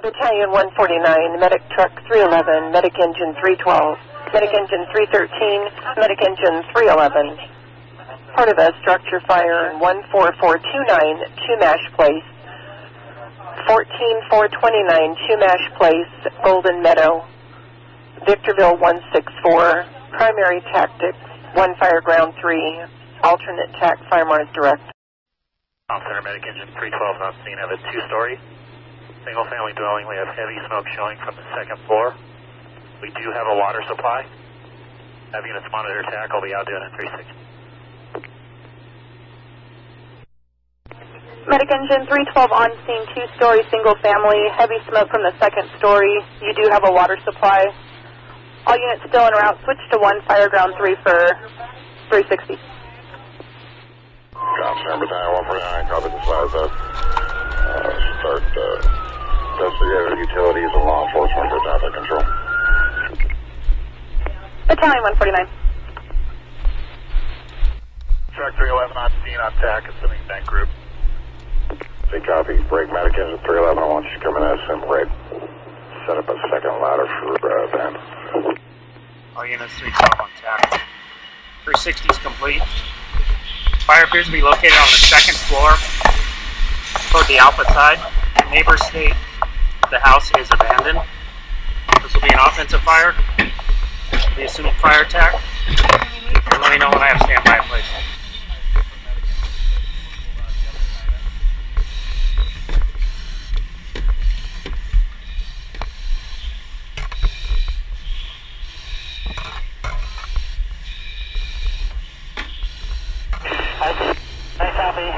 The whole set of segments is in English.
Battalion 149, Medic Truck 311, Medic Engine 312, Medic Engine 313, Medic Engine 311. Part of a structure fire 14429, Chumash Place. 14429, Chumash Place, Golden Meadow. Victorville 164, Primary Tactics, 1 Fire Ground 3, Alternate TAC Fire Mars Direct. Off Center Medic Engine 312 on scene have a two-story single-family dwelling. We have heavy smoke showing from the second floor. We do have a water supply. Have units monitor TAC. I'll be out doing it 360. Medic Engine 312 on scene, two-story single family, heavy smoke from the second story. You do have a water supply. All units still en route. Switch to 1 Fire Ground 3 for 360. Ground Center Battalion 149, copy the size up. Uh, start uh, investigator utilities and law enforcement for traffic control. Battalion 149. Truck 311 on scene on TAC, assuming vent group. Say copy. Break medic engine 311. I want you to come in as sim break. Set up a second ladder for uh, van. All units 312 on TAC. 360 is complete. Fire appears to be located on the second floor toward the Alpha side. Neighbors state the house is abandoned. This will be an offensive fire. We'll be assuming fire attack. And let me know when I have standby in place. Hi, copy.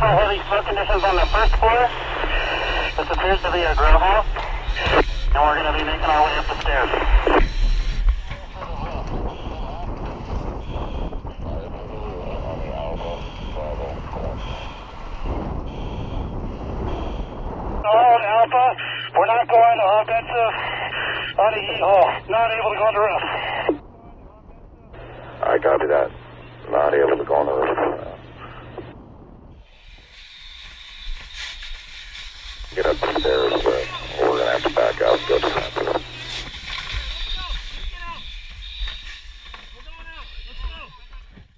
Far, heavy smoke conditions on the first floor. This appears to be a grow house. And we're going to be making our way up the stairs. Alpha. We're not going offensive on the E hole. Not able to go on the roof. I copy that. Not able to go on the roof. Get up the stairs. Uh, we're going to have to back out and go defensive.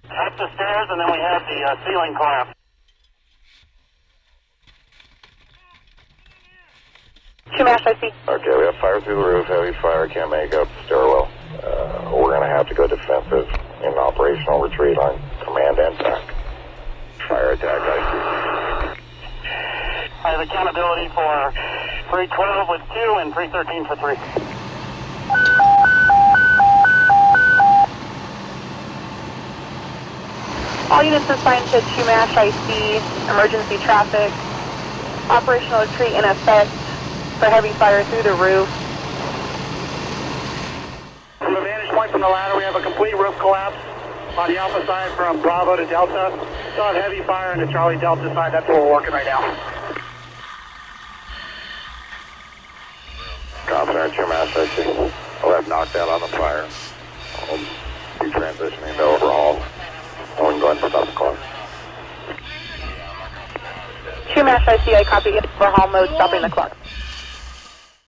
Up the stairs, and then we have the uh, ceiling collapse. Chumash, IC. Okay, we have fire through the roof, heavy fire, can't make up the stairwell. Uh, we're going to have to go defensive in operational retreat on command and tac. Fire attack, I see. I have accountability for 312 with 2 and 313 for 3. All units assigned to Chumash, I see. Emergency traffic. Operational retreat in effect for heavy fire through the roof. From the vantage point from the ladder, we have a complete roof collapse on the Alpha side from Bravo to Delta. Still have heavy fire on the Charlie Delta side. That's where we're working right now. Confident Chumash, I see. I'll have knockdown on the fire. I'll be transitioning to overhaul. And we can go ahead and stop the clock. Chumash, IC. I copy. Overhaul mode, stopping the clock.